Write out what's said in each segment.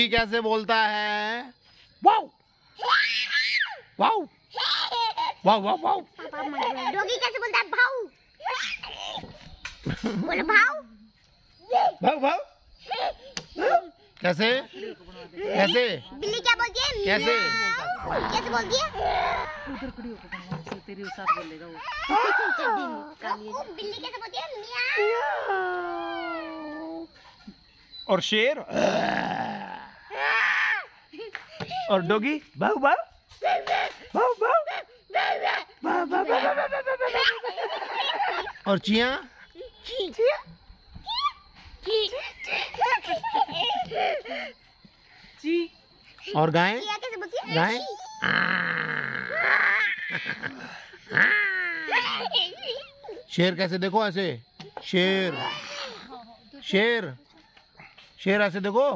ये कैसे बोलता है? Wow. Wow. Wow wow wow. Doggy कैसे बोलता है? भाऊ। बोलो भाऊ। भाव भाव कैसे? कैसे? बिल्ली क्या बोलती है? कैसे? कैसे बोलती है? उधर खड़ी होकर तेरे साथ बोलेगा वो बिल्ली कैसे बोलती है? म्याऊं। और शेर? और डोगी? भाव भाव भाव भाव भाव भाव और चिया? ची ची। और गाय? चिया कैसे बोलती है? गाय? शेर कैसे देखो ऐसे? शेर। शेर। शेर ऐसे देखो?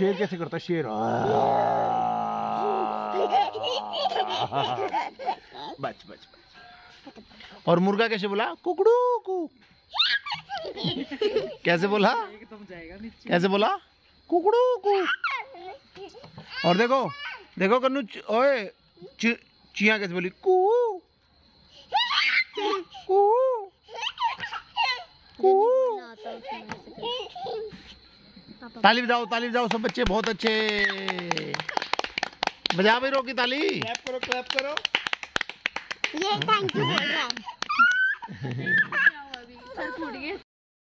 शेर कैसे करता है? शेर। बच बच और मुर्गा कैसे बोला? कुकड़ू कु। कैसे बोला? कैसे बोला? कुकड़ू कु। और देखो देखो कन्नू ओए चिया कैसे बोली? कू। ताली बजाओ ताली बजाओ सब बच्चे बहुत अच्छे। बजा भी रोकी ताली? क्लैप करो क्लैप करो। ये थैंक यू सर फूट गए।